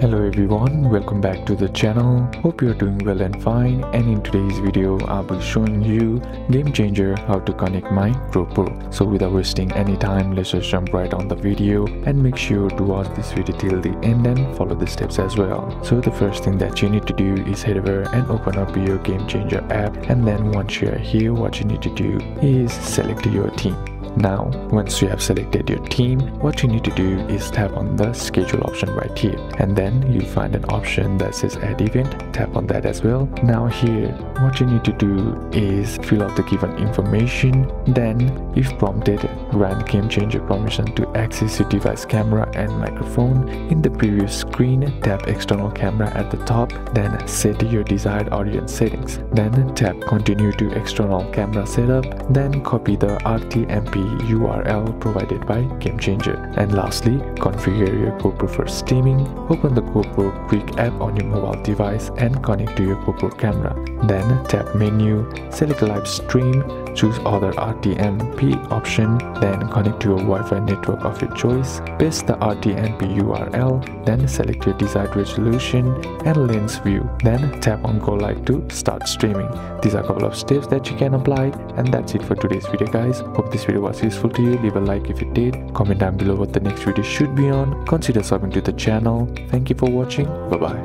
Hello everyone, welcome back to the channel. Hope you're doing well and fine and in today's video I'll be showing you GameChanger how to connect my GoPro. So without wasting any time let's just jump right on the video and make sure to watch this video till the end and follow the steps as well. So the first thing that you need to do is head over and open up your GameChanger app and then once you're here what you need to do is select your team. Now, once you have selected your team, what you need to do is tap on the schedule option right here and then you find an option that says add event, tap on that as well. Now here, what you need to do is fill out the given information, then if prompted, grant GameChanger permission to access your device camera and microphone. In the previous screen, tap external camera at the top, then set your desired audience settings. Then tap continue to external camera setup, then copy the RTMP URL provided by GameChanger. And lastly, configure your GoPro for streaming. Open the GoPro Quick app on your mobile device and connect to your GoPro camera. Then tap menu, select live stream, choose other RTMP option, then connect to your Wi-Fi network of your choice, paste the RTMP URL, then select your desired resolution and lens view, then tap on go live to start streaming. These are a couple of steps that you can apply and that's it for today's video guys. Hope this video was useful to you, leave a like if it did, comment down below what the next video should be on, consider subbing to the channel. Thank you for watching, bye bye.